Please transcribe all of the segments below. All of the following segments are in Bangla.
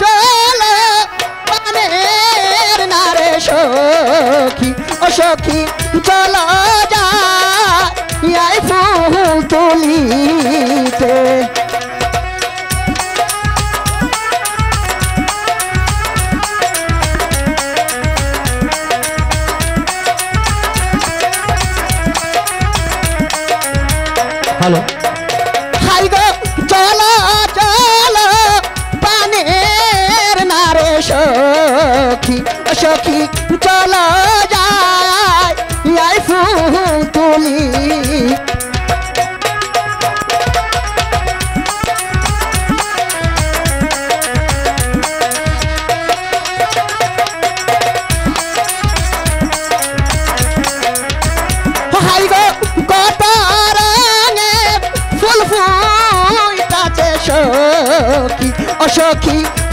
চলে প্রাণের নারে সখী ও সখী চল যাই ফুল তুলিতে। হ্যালো। अशोकी अशोकी।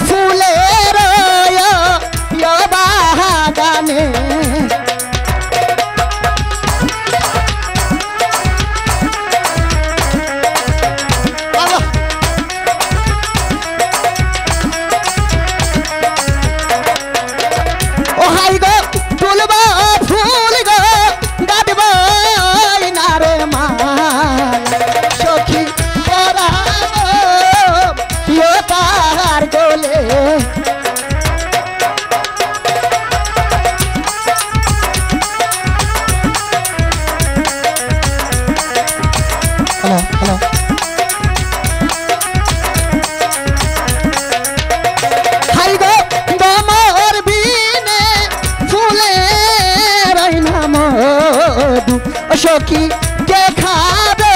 কি কে খাবে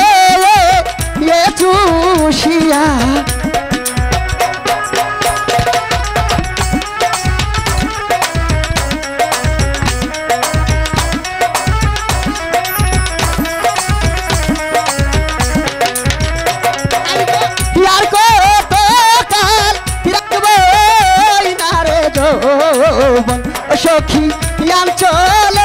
এ চুষিয়া। সখী ইয়াল চলে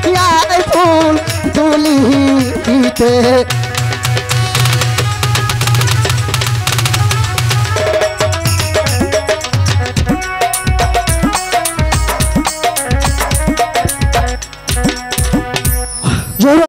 जीते